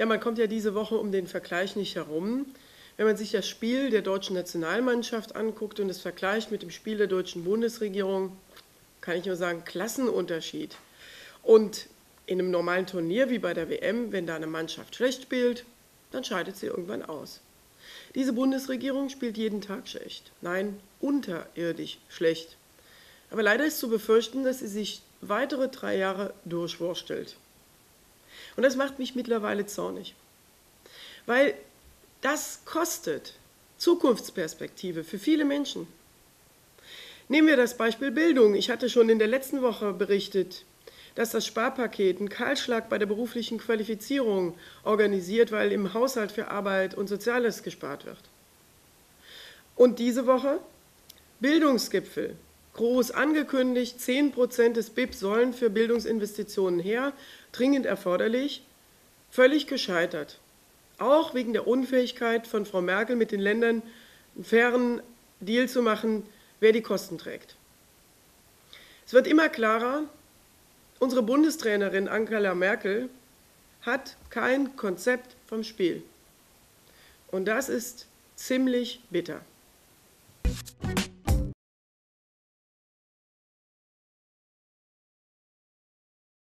Ja, man kommt ja diese Woche um den Vergleich nicht herum. Wenn man sich das Spiel der deutschen Nationalmannschaft anguckt und es vergleicht mit dem Spiel der deutschen Bundesregierung, kann ich nur sagen, Klassenunterschied. Und in einem normalen Turnier wie bei der WM, wenn da eine Mannschaft schlecht spielt, dann scheidet sie irgendwann aus. Diese Bundesregierung spielt jeden Tag schlecht. Nein, unterirdisch schlecht. Aber leider ist zu befürchten, dass sie sich weitere drei Jahre durchwurstelt. Und das macht mich mittlerweile zornig. Weil das kostet Zukunftsperspektive für viele Menschen. Nehmen wir das Beispiel Bildung. Ich hatte schon in der letzten Woche berichtet, dass das Sparpaket einen Kahlschlag bei der beruflichen Qualifizierung organisiert, weil im Haushalt für Arbeit und Soziales gespart wird. Und diese Woche Bildungsgipfel. Groß angekündigt, 10 Prozent des BIP sollen für Bildungsinvestitionen her dringend erforderlich, völlig gescheitert. Auch wegen der Unfähigkeit von Frau Merkel mit den Ländern einen fairen Deal zu machen, wer die Kosten trägt. Es wird immer klarer, unsere Bundestrainerin Angela Merkel hat kein Konzept vom Spiel. Und das ist ziemlich bitter.